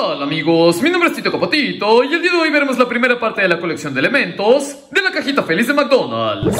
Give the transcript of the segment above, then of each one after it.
tal amigos? Mi nombre es Tito Capotito y el día de hoy veremos la primera parte de la colección de elementos de la cajita feliz de McDonald's.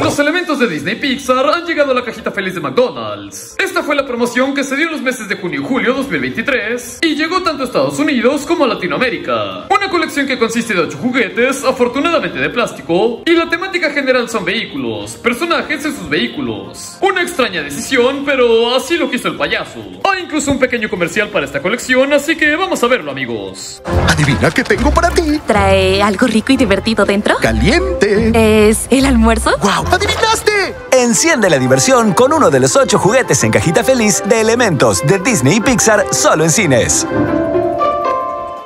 Los elementos de Disney Pixar han llegado a la cajita feliz de McDonald's. Esta fue la promoción que se dio en los meses de junio y julio 2023 y llegó tanto a Estados Unidos como a Latinoamérica. Una colección que consiste de 8 juguetes, afortunadamente de plástico, y la temática general son vehículos, personajes en sus vehículos. Una extraña decisión, pero así lo quiso el payaso. Hay incluso un pequeño comercial para esta colección, así que vamos a verlo amigos. Adivina qué tengo para ti. ¿Trae algo rico y divertido dentro? Caliente. ¿Es el almuerzo? ¡Wow! ¡Adivinaste! Enciende la diversión con uno de los ocho juguetes en cajita feliz de elementos de Disney y Pixar solo en cines.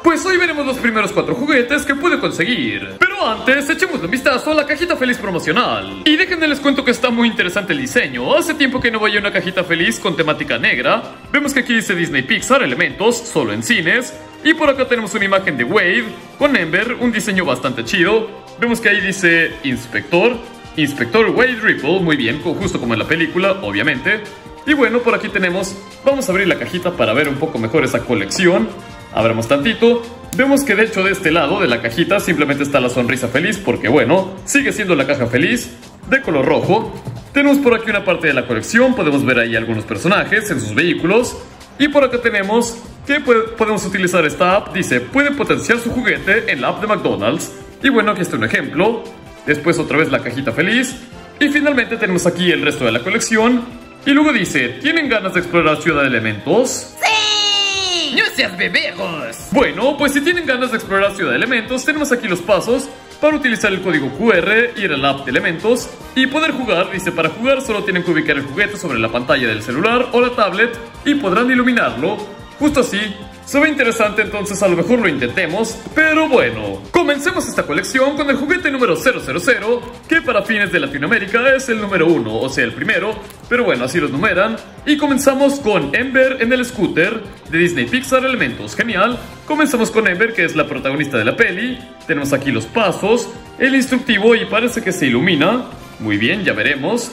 Pues hoy veremos los primeros cuatro juguetes que pude conseguir. Pero antes, echemos un vistazo a la cajita feliz promocional. Y déjenme les cuento que está muy interesante el diseño. Hace tiempo que no voy a una cajita feliz con temática negra. Vemos que aquí dice Disney Pixar Elementos, solo en cines. Y por acá tenemos una imagen de Wade con Ember, un diseño bastante chido. Vemos que ahí dice Inspector. Inspector Wade Ripple, muy bien, justo como en la película, obviamente. Y bueno, por aquí tenemos, vamos a abrir la cajita para ver un poco mejor esa colección. Abramos tantito. Vemos que de hecho de este lado de la cajita simplemente está la sonrisa feliz porque bueno, sigue siendo la caja feliz de color rojo. Tenemos por aquí una parte de la colección, podemos ver ahí algunos personajes en sus vehículos. Y por acá tenemos que podemos utilizar esta app, dice, puede potenciar su juguete en la app de McDonald's. Y bueno, aquí está un ejemplo. Después otra vez la cajita feliz. Y finalmente tenemos aquí el resto de la colección. Y luego dice, ¿tienen ganas de explorar Ciudad de Elementos? ¡Sí! ¡No seas bebejos! Bueno, pues si tienen ganas de explorar Ciudad de Elementos, tenemos aquí los pasos para utilizar el código QR, ir al app de Elementos y poder jugar. Dice, para jugar solo tienen que ubicar el juguete sobre la pantalla del celular o la tablet y podrán iluminarlo. Justo así, se ve interesante, entonces a lo mejor lo intentemos. Pero bueno, comencemos esta colección con el juguete número 000, que para fines de Latinoamérica es el número 1, o sea, el primero. Pero bueno, así los numeran. Y comenzamos con Ember en el scooter de Disney Pixar Elementos. Genial. Comenzamos con Ember, que es la protagonista de la peli. Tenemos aquí los pasos, el instructivo y parece que se ilumina. Muy bien, ya veremos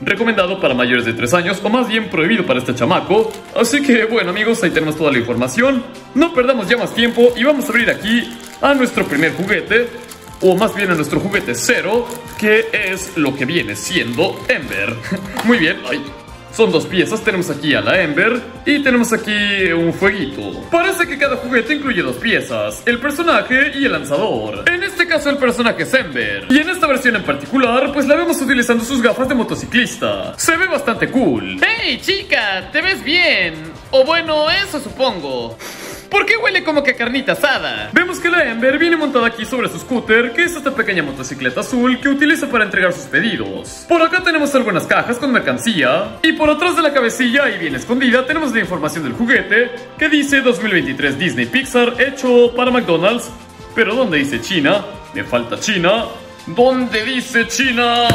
recomendado para mayores de 3 años o más bien prohibido para este chamaco. Así que bueno amigos, ahí tenemos toda la información. No perdamos ya más tiempo y vamos a abrir aquí a nuestro primer juguete. O más bien a nuestro juguete cero, que es lo que viene siendo Ember. Muy bien, ay, son dos piezas, tenemos aquí a la Ember y tenemos aquí un fueguito. Parece que cada juguete incluye dos piezas, el personaje y el lanzador. En este caso el personaje es Ember. Y en esta versión en particular, pues la vemos utilizando sus gafas de motociclista. Se ve bastante cool. ¡Hey, chica! ¿Te ves bien? O bueno, eso supongo. ¿Por qué huele como que a carnita asada? Vemos que la Ember viene montada aquí sobre su scooter, que es esta pequeña motocicleta azul que utiliza para entregar sus pedidos. Por acá tenemos algunas cajas con mercancía, y por atrás de la cabecilla y bien escondida tenemos la información del juguete, que dice 2023 Disney Pixar hecho para McDonald's. Pero ¿dónde dice China? Me falta China. ¿Dónde dice China?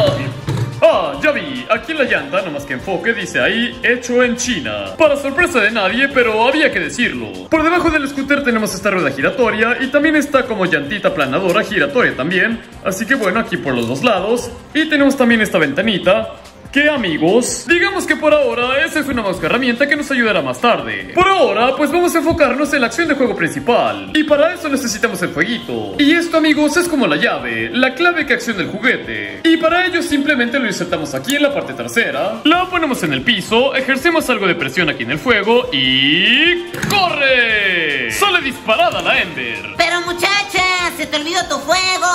Ah, ya vi, aquí en la llanta, nomás que enfoque, dice ahí, hecho en China. Para sorpresa de nadie, pero había que decirlo. Por debajo del scooter tenemos esta rueda giratoria y también está como llantita planadora giratoria también. Así que bueno, aquí por los dos lados. Y tenemos también esta ventanita ¿Qué amigos? Digamos que por ahora esa es una más herramienta que nos ayudará más tarde. Por ahora, pues vamos a enfocarnos en la acción de juego principal. Y para eso necesitamos el fueguito. Y esto amigos es como la llave, la clave que acciona el juguete. Y para ello simplemente lo insertamos aquí en la parte trasera. Lo ponemos en el piso, ejercemos algo de presión aquí en el fuego y... ¡Corre! Sale disparada la Ember. Pero muchacha, se te olvidó tu fuego.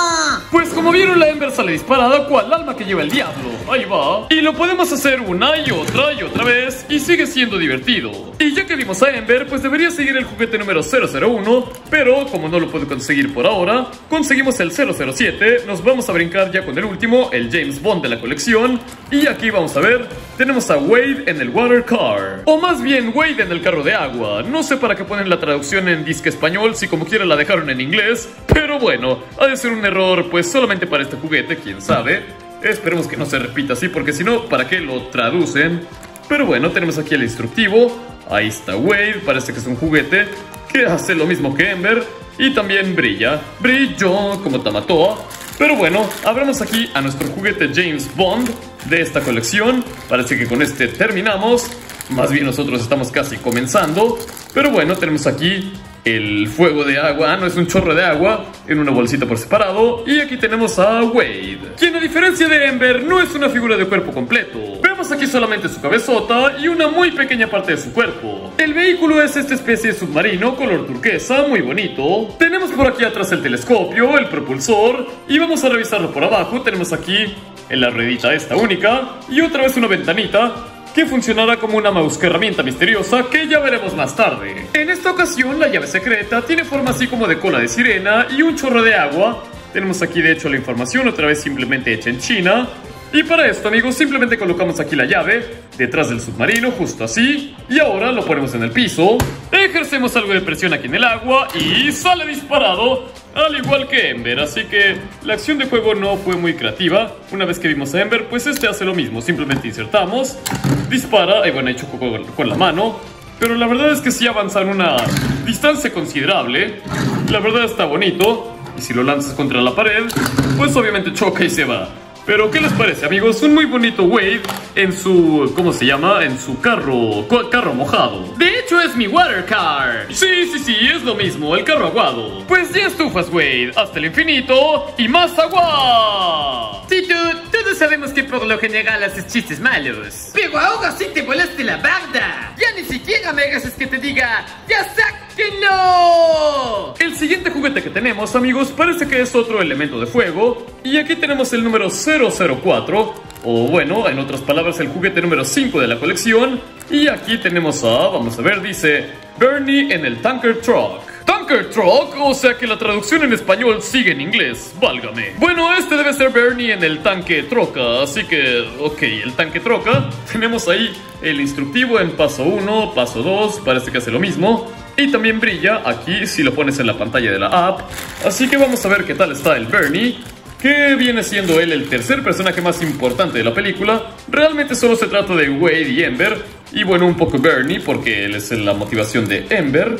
Pues como vieron la Ember sale disparada cual alma que lleva el diablo. Ahí va. Y lo podemos hacer una y otra y otra vez y sigue siendo divertido. Y ya que vimos a Ember, pues debería seguir el juguete número 001, pero como no lo puedo conseguir por ahora, conseguimos el 007, nos vamos a brincar ya con el último, el James Bond de la colección, y aquí vamos a ver, tenemos a Wade en el Water Car, o más bien Wade en el carro de agua, no sé para qué ponen la traducción en disque español, si como quiera la dejaron en inglés, pero bueno, ha de ser un error pues solamente para este juguete, quién sabe. Esperemos que no se repita así, porque si no, ¿para qué lo traducen? Pero bueno, tenemos aquí el instructivo. Ahí está Wade, parece que es un juguete que hace lo mismo que Ember. Y también brilla. Brillo como Tamatoa. Pero bueno, abramos aquí a nuestro juguete James Bond de esta colección. Parece que con este terminamos. Más bien nosotros estamos casi comenzando. Pero bueno, tenemos aquí el fuego de agua, ah, no es un chorro de agua, en una bolsita por separado. Y aquí tenemos a Wade, quien a diferencia de Ember no es una figura de cuerpo completo. Vemos aquí solamente su cabezota y una muy pequeña parte de su cuerpo. El vehículo es esta especie de submarino color turquesa, muy bonito. Tenemos por aquí atrás el telescopio, el propulsor, y vamos a revisarlo por abajo. Tenemos aquí en la ruedita esta única y otra vez una ventanita que funcionará como una mouse herramienta misteriosa que ya veremos más tarde. En esta ocasión, la llave secreta tiene forma así como de cola de sirena y un chorro de agua. Tenemos aquí de hecho la información otra vez simplemente hecha en China. Y para esto, amigos, simplemente colocamos aquí la llave detrás del submarino, justo así. Y ahora lo ponemos en el piso. Ejercemos algo de presión aquí en el agua y sale disparado al igual que Ember, así que la acción de juego no fue muy creativa. Una vez que vimos a Ember, pues este hace lo mismo, simplemente insertamos, dispara, y bueno, hecho con, con la mano, pero la verdad es que sí avanza en una distancia considerable. La verdad está bonito, y si lo lanzas contra la pared, pues obviamente choca y se va. Pero, ¿qué les parece, amigos? Un muy bonito Wave en su... ¿Cómo se llama? En su carro... carro mojado. De hecho, es mi water car. Sí, sí, sí, es lo mismo, el carro aguado. Pues ya estufas, Wade, hasta el infinito y más agua. Sí, tú, todos sabemos que por lo general haces chistes malos. Pero ahora sí te volaste la barda. Ya ni siquiera me hagas que te diga... ¡Ya sáquenlo! El siguiente juguete que tenemos, amigos, parece que es otro elemento de fuego. Y aquí tenemos el número 0 004, o bueno, en otras palabras, el juguete número 5 de la colección. Y aquí tenemos a, vamos a ver, dice Bernie en el Tanker Truck. Tanker Truck, o sea que la traducción en español sigue en inglés, válgame. Bueno, este debe ser Bernie en el tanque troca, así que, ok, el tanque troca. Tenemos ahí el instructivo en paso 1, paso 2, parece que hace lo mismo. Y también brilla aquí si lo pones en la pantalla de la app. Así que vamos a ver qué tal está el Bernie que viene siendo él el tercer personaje más importante de la película. Realmente solo se trata de Wade y Ember, y bueno, un poco Bernie, porque él es la motivación de Ember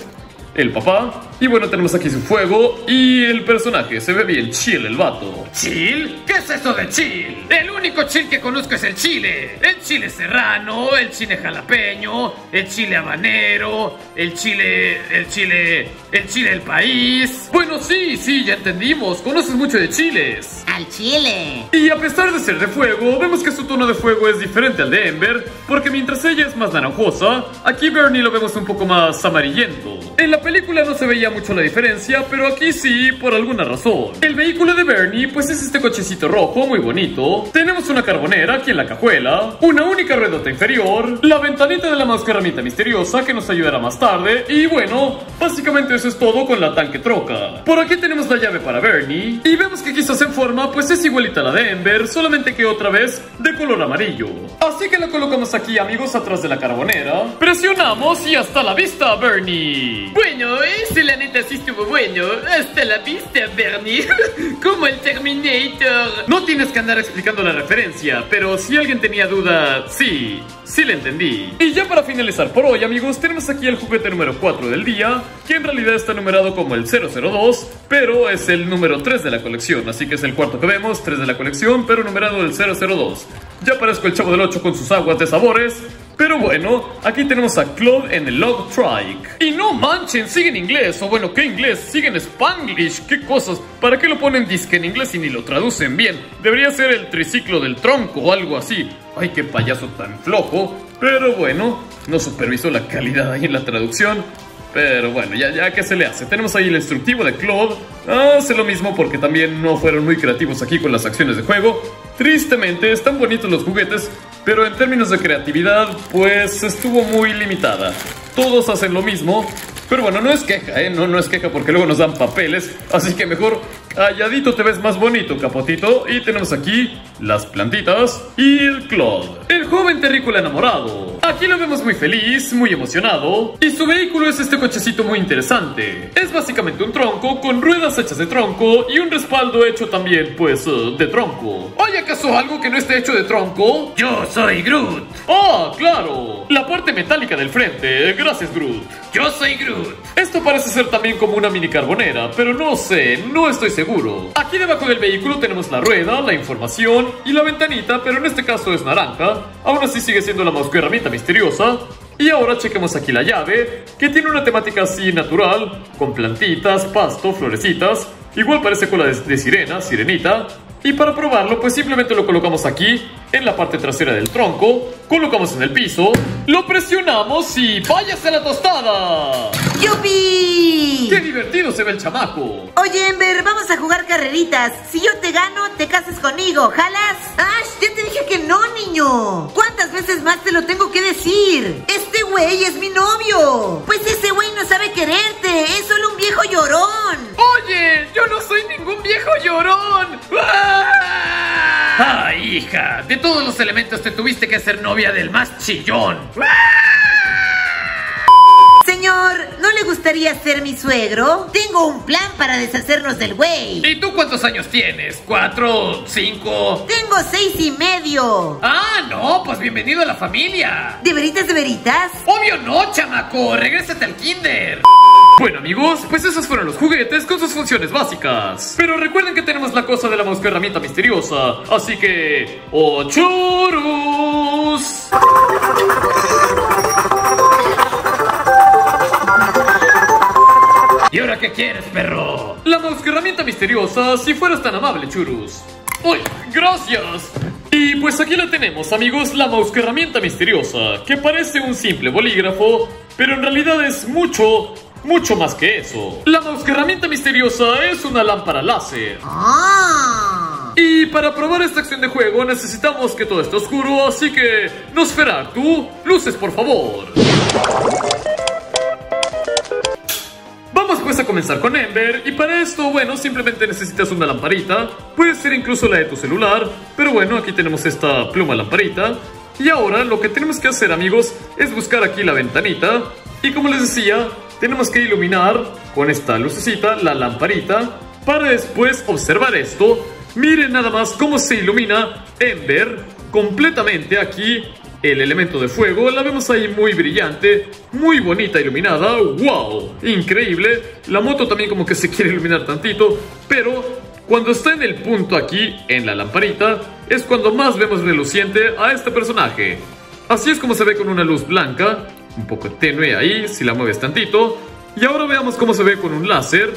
el papá. Y bueno, tenemos aquí su fuego y el personaje. Se ve bien chill el vato. ¿Chill? ¿Qué es eso de chill? El único chill que conozco es el chile. El chile serrano, el chile jalapeño, el chile habanero, el chile... el chile... el chile del país. Bueno, sí, sí, ya entendimos. Conoces mucho de chiles. Al chile. Y a pesar de ser de fuego, vemos que su tono de fuego es diferente al de Ember, porque mientras ella es más naranjosa, aquí Bernie lo vemos un poco más amarillento. En la película no se veía mucho la diferencia, pero aquí sí, por alguna razón. El vehículo de Bernie, pues es este cochecito rojo, muy bonito. Tenemos una carbonera aquí en la cajuela, una única ruedota inferior, la ventanita de la máscara misteriosa que nos ayudará más tarde, y bueno, básicamente eso es todo con la tanque troca. Por aquí tenemos la llave para Bernie, y vemos que quizás en forma, pues es igualita a la de Ember, solamente que otra vez de color amarillo. Así que la colocamos aquí, amigos, atrás de la carbonera. Presionamos y hasta la vista, Bernie. Bueno, bueno, ese la neta sí estuvo bueno. Hasta la vista, Bernie. Como el Terminator. No tienes que andar explicando la referencia, pero si alguien tenía duda, sí, sí le entendí. Y ya para finalizar por hoy, amigos, tenemos aquí el juguete número 4 del día, que en realidad está numerado como el 002, pero es el número 3 de la colección, así que es el cuarto que vemos, 3 de la colección, pero numerado el 002. Ya aparezco el chavo del 8 con sus aguas de sabores. Pero bueno, aquí tenemos a Claude en el Log Trike. Y no manchen, sigue en inglés. O bueno, ¿qué inglés? Sigue en Spanglish. ¿Qué cosas? ¿Para qué lo ponen disque en inglés y ni lo traducen bien? Debería ser el triciclo del tronco o algo así. Ay, qué payaso tan flojo. Pero bueno, no supervisó la calidad ahí en la traducción. Pero bueno, ya, ya que se le hace. Tenemos ahí el instructivo de Claude. Hace lo mismo porque también no fueron muy creativos aquí con las acciones de juego. Tristemente, están bonitos los juguetes, pero en términos de creatividad, pues estuvo muy limitada. Todos hacen lo mismo, pero bueno, no es queja, ¿eh? No, no es queja porque luego nos dan papeles. Así que mejor calladito te ves más bonito, capotito. Y tenemos aquí las plantitas y el Claude. El joven terrícola enamorado. Aquí lo vemos muy feliz, muy emocionado. Y su vehículo es este cochecito muy interesante. Es básicamente un tronco con ruedas hechas de tronco y un respaldo hecho también, pues, eh, de tronco. ¿Hay acaso algo que no esté hecho de tronco? Yo soy Groot. ¡Ah, claro! La parte metálica del frente. Gracias, Groot. Yo soy Groot. Esto parece ser también como una mini carbonera, pero no sé, no estoy seguro. Aquí debajo del vehículo tenemos la rueda, la información y la ventanita, pero en este caso es naranja. Aún así sigue siendo la más herramienta misteriosa. Y ahora chequemos aquí la llave, que tiene una temática así natural, con plantitas, pasto, florecitas. Igual parece con la de, de sirena, sirenita. Y para probarlo, pues simplemente lo colocamos aquí, en la parte trasera del tronco, colocamos en el piso, lo presionamos y ¡váyase la tostada! ¡Yupi! ¡Qué divertido se ve el chamaco! Oye, Ember, vamos a jugar carreritas. Si yo te gano, te casas conmigo. ¿Jalas? ¡Ash! Ya te dije que no, niño. ¿Cuántas veces más te lo tengo que decir? Este güey es mi novio. Pues ese güey no sabe quererte. Es solo un viejo llorón. Oye, yo no soy ningún viejo llorón. ¡Ah! ¡Ay, hija! De todos los elementos te tuviste que ser novia del más chillón. Señor, ¿no le gustaría ser mi suegro? Tengo un plan para deshacernos del güey. ¿Y tú cuántos años tienes? ¿Cuatro? ¿Cinco? Tengo seis y medio. Ah, no, pues bienvenido a la familia. ¿De veritas, de veritas? Obvio no, chamaco. Regrésate al kinder. Bueno amigos, pues esos fueron los juguetes con sus funciones básicas. Pero recuerden que tenemos la cosa de la mosca herramienta misteriosa, así que... ¡Ochurus! ¿Y ahora qué quieres, perro? La mosca herramienta misteriosa, si fueras tan amable, Churus. ¡Uy! ¡Gracias! Y pues aquí la tenemos, amigos, la mosca herramienta misteriosa, que parece un simple bolígrafo, pero en realidad es mucho, mucho más que eso. La mosca herramienta misteriosa es una lámpara láser. ¡Ah! Y para probar esta acción de juego necesitamos que todo esté oscuro, así que... Nosferatu, luces por favor. Pues a comenzar con Ember y para esto, bueno, simplemente necesitas una lamparita, puede ser incluso la de tu celular, pero bueno, aquí tenemos esta pluma lamparita. Y ahora lo que tenemos que hacer amigos es buscar aquí la ventanita y como les decía, tenemos que iluminar con esta lucecita la lamparita para después observar esto. Miren nada más cómo se ilumina Ember completamente aquí el elemento de fuego, la vemos ahí muy brillante, muy bonita iluminada, wow, increíble. La moto también como que se quiere iluminar tantito, pero cuando está en el punto aquí, en la lamparita, es cuando más vemos reluciente a este personaje. Así es como se ve con una luz blanca, un poco tenue ahí, si la mueves tantito. Y ahora veamos cómo se ve con un láser.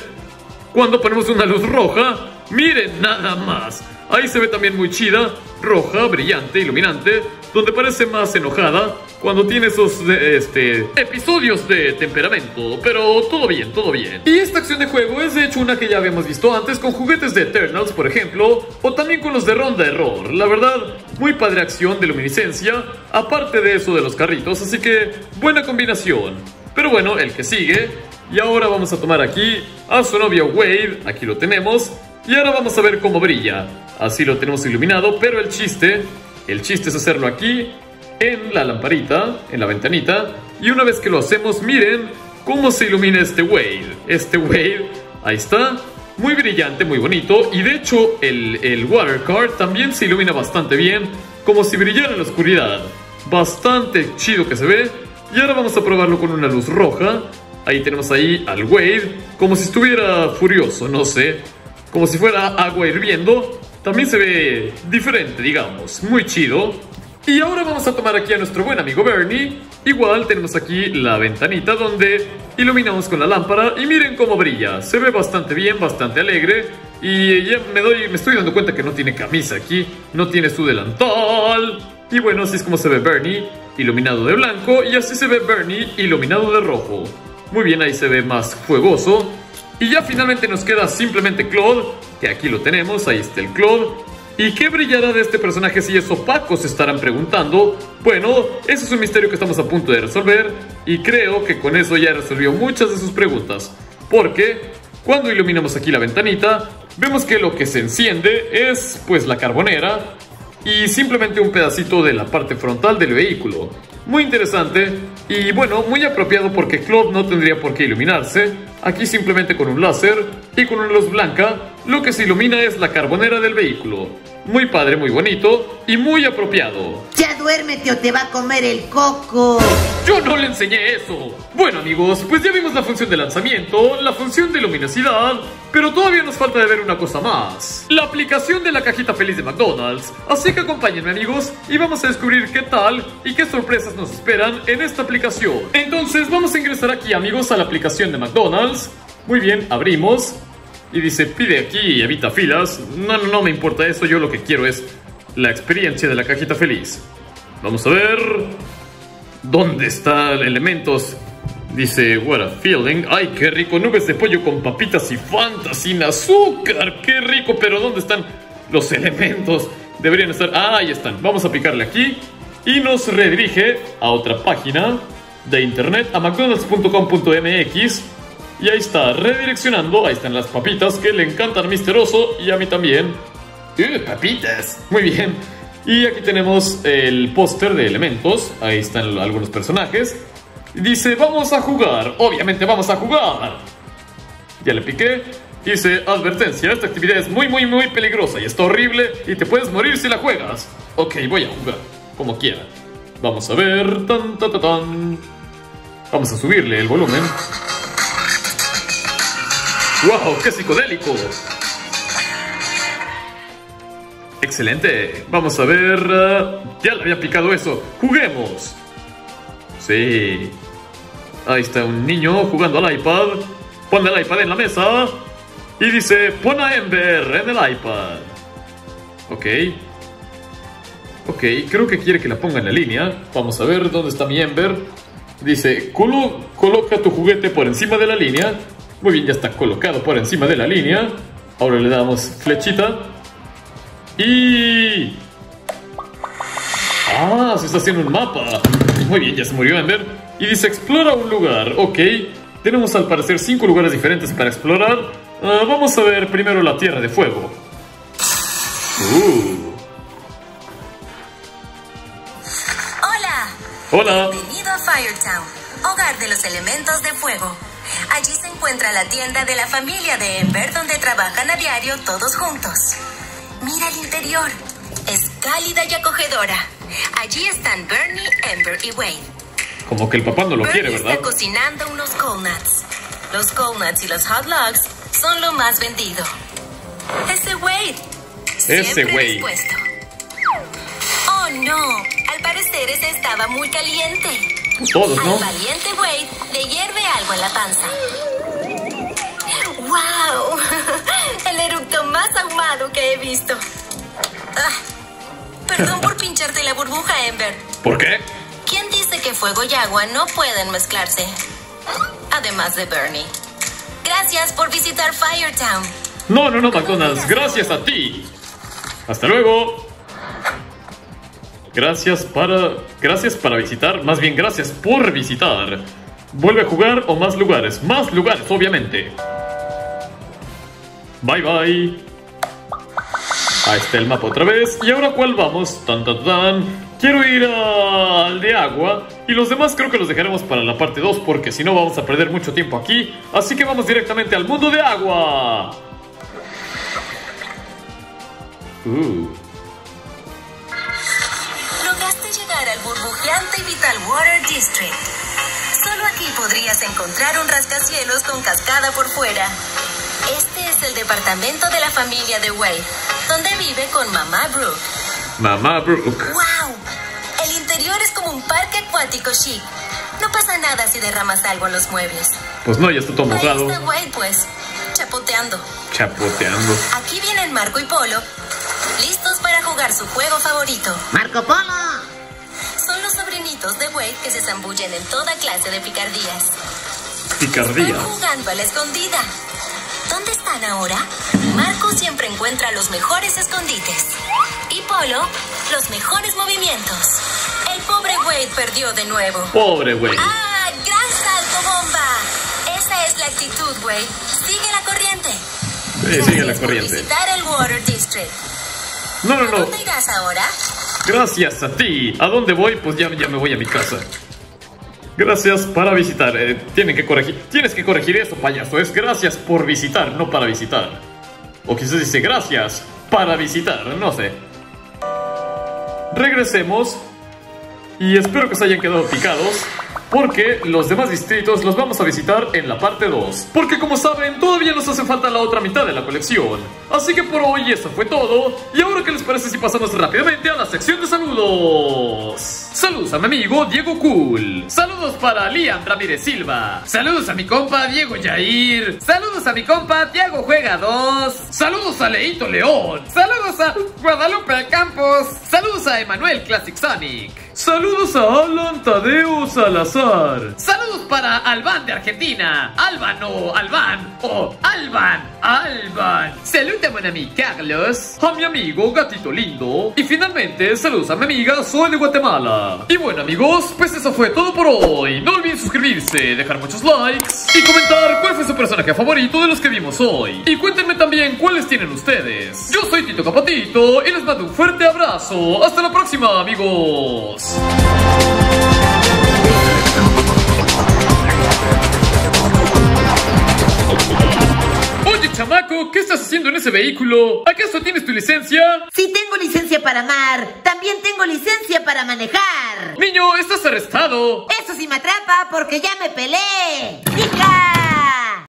Cuando ponemos una luz roja, miren nada más. Ahí se ve también muy chida, roja, brillante, iluminante, donde parece más enojada cuando tiene esos eh, este, episodios de temperamento. Pero todo bien, todo bien. Y esta acción de juego es de hecho una que ya habíamos visto antes con juguetes de Eternals, por ejemplo, o también con los de Ronda Error. La verdad, muy padre acción de luminiscencia, aparte de eso de los carritos, así que buena combinación. Pero bueno, el que sigue. Y ahora vamos a tomar aquí a su novio Wade, aquí lo tenemos. Y ahora vamos a ver cómo brilla. Así lo tenemos iluminado, pero el chiste, el chiste es hacerlo aquí, en la lamparita, en la ventanita. Y una vez que lo hacemos, miren cómo se ilumina este Wade. Este Wade, ahí está, muy brillante, muy bonito. Y de hecho, el, el water card también se ilumina bastante bien, como si brillara en la oscuridad. Bastante chido que se ve. Y ahora vamos a probarlo con una luz roja. Ahí tenemos ahí al Wade, como si estuviera furioso, no sé. Como si fuera agua hirviendo. También se ve diferente, digamos. Muy chido. Y ahora vamos a tomar aquí a nuestro buen amigo Bernie. Igual tenemos aquí la ventanita donde iluminamos con la lámpara y miren cómo brilla. Se ve bastante bien, bastante alegre. Y ya me, doy, me estoy dando cuenta que no tiene camisa aquí, no tiene su delantal. Y bueno, así es como se ve Bernie, iluminado de blanco. Y así se ve Bernie, iluminado de rojo. Muy bien, ahí se ve más fuegoso. Y ya finalmente nos queda simplemente Claude, que aquí lo tenemos, ahí está el Claude. ¿Y qué brillará de este personaje si es opaco? Se estarán preguntando. Bueno, ese es un misterio que estamos a punto de resolver y creo que con eso ya resolvió muchas de sus preguntas. Porque cuando iluminamos aquí la ventanita, vemos que lo que se enciende es pues la carbonera y simplemente un pedacito de la parte frontal del vehículo. Muy interesante y bueno, muy apropiado porque Claude no tendría por qué iluminarse. Aquí simplemente con un láser y con una luz blanca, lo que se ilumina es la carbonera del vehículo. Muy padre, muy bonito y muy apropiado. Ya duérmete o te va a comer el coco. Yo no le enseñé eso. Bueno amigos, pues ya vimos la función de lanzamiento, la función de luminosidad, pero todavía nos falta de ver una cosa más. La aplicación de la cajita feliz de McDonald's. Así que acompáñenme amigos y vamos a descubrir qué tal y qué sorpresas nos esperan en esta aplicación. Entonces vamos a ingresar aquí amigos a la aplicación de McDonald's. Muy bien, abrimos. Y dice, pide aquí y evita filas. No, no, no me importa eso, yo lo que quiero es la experiencia de la cajita feliz. Vamos a ver... ¿Dónde está elementos? Dice, what a feeling. Ay, qué rico. Nubes de pollo con papitas y fantas sin azúcar. Qué rico. Pero ¿dónde están los elementos? Deberían estar... Ah, ahí están. Vamos a picarle aquí. Y nos redirige a otra página de internet, a mcdonalds.com.mx. Y ahí está, redireccionando. Ahí están las papitas que le encantan a Mister Oso y a mí también. ¡Uh, papitas! Muy bien. Y aquí tenemos el póster de elementos. Ahí están algunos personajes. Dice, vamos a jugar. Obviamente vamos a jugar. Ya le piqué. Dice, advertencia, esta actividad es muy, muy, muy peligrosa y está horrible y te puedes morir si la juegas. Ok, voy a jugar, como quiera. Vamos a ver. Tan, tan, tan, tan. Vamos a subirle el volumen. ¡Wow! ¡Qué psicodélico! Excelente. Vamos a ver. uh, ya le había picado eso. Juguemos. Sí. Ahí está un niño jugando al iPad. Pone el iPad en la mesa. Y dice, pon a Ember en el iPad. Ok. Ok, creo que quiere que la ponga en la línea. Vamos a ver dónde está mi Ember. Dice, "Colo- coloca tu juguete por encima de la línea. Muy bien, ya está colocado por encima de la línea. Ahora le damos flechita. Y... Ah, se está haciendo un mapa. Muy bien, ya se murió Ember. Y dice, explora un lugar. Ok. Tenemos al parecer cinco lugares diferentes para explorar. Ah, vamos a ver primero la Tierra de Fuego. Uh. Hola, Hola. bienvenido a Firetown, hogar de los elementos de fuego. Allí se encuentra la tienda de la familia de Ember donde trabajan a diario todos juntos. Mira el interior. Es cálida y acogedora. Allí están Bernie, Ember y Wade. Como que el papá no lo Bernie quiere, está ¿verdad? cocinando unos cold nuts. Los cold nuts y los hot dogs son lo más vendido. Ese Wade. Ese Wade. Oh no, al parecer ese estaba muy caliente. Todos, ¿no? Al valiente Wade le hierve algo en la panza. ¡Wow! El eructo más ahumado que he visto. Ah, perdón por pincharte la burbuja, Ember. ¿Por qué? ¿Quién dice que fuego y agua no pueden mezclarse? Además de Bernie. Gracias por visitar Firetown. No, no, no, McDonald's. Gracias a ti. Hasta luego. Gracias para... Gracias para visitar. Más bien, gracias por visitar. Vuelve a jugar o más lugares. Más lugares, obviamente. Bye, bye. Ahí está el mapa otra vez. ¿Y ahora cuál vamos? Tan. Quiero ir al de agua. Y los demás creo que los dejaremos para la parte 2 porque si no vamos a perder mucho tiempo aquí. Así que vamos directamente al mundo de agua. Uh. Llegar al burbujeante Vital Water District. Solo aquí podrías encontrar un rascacielos con cascada por fuera. Este es el departamento de la familia de Wade, donde vive con mamá Brooke. Mamá Brooke. ¡Wow! El interior es como un parque acuático chic. No pasa nada si derramas algo en los muebles. Pues no, ya está todo Ahí mojado. está Wade, pues, chapoteando. Chapoteando. Aquí vienen Marco y Polo, listos para jugar su juego favorito. Marco Polo. De Wade que se zambullen en toda clase de picardías. Picardía. Están jugando a la escondida. ¿Dónde están ahora? Marco siempre encuentra los mejores escondites. Y Polo, los mejores movimientos. El pobre Wade perdió de nuevo. Pobre güey. ¡Ah! ¡Gran salto bomba! Esa es la actitud, Wade. Sigue la corriente. Sí, sigue la corriente. visitar el Water District. No, no, no. ¿A dónde irás ahora? Gracias a ti. ¿A dónde voy? Pues ya, ya me voy a mi casa. Gracias para visitar. Eh, tienen que corregir. Tienes que corregir esto, payaso. Es gracias por visitar, no para visitar. O quizás dice gracias para visitar, no sé. Regresemos. Y espero que se hayan quedado picados. Porque los demás distritos los vamos a visitar en la parte 2. Porque como saben, todavía nos hace falta la otra mitad de la colección. Así que por hoy eso fue todo. Y ahora, ¿qué les parece si pasamos rápidamente a la sección de saludos? Saludos a mi amigo Diego Cool. Saludos para Liam Ramírez Silva. Saludos a mi compa Diego Yair. Saludos a mi compa Diego Juega 2. Saludos a Leito León. Saludos a Guadalupe Campos. Saludos a Emanuel Classic Sonic. Saludos a Alan Tadeo Salazar. Saludos para Alban de Argentina. Alban o Alban o Alban. Alban. Saludos a mi Carlos. A mi amigo Gatito Lindo. Y finalmente, saludos a mi amiga Soy de Guatemala. Y bueno amigos, pues eso fue todo por hoy. No olviden suscribirse, dejar muchos likes y comentar cuál fue su personaje favorito de los que vimos hoy. Y cuéntenme también cuáles tienen ustedes. Yo soy Tito Capatito y les mando un fuerte abrazo. Hasta la próxima amigos. Oye, chamaco, ¿qué estás haciendo en ese vehículo? ¿Acaso tienes tu licencia? Si tengo licencia para amar, también tengo licencia para manejar. Niño, estás arrestado. Eso sí me atrapa porque ya me pelé. ¡Hija!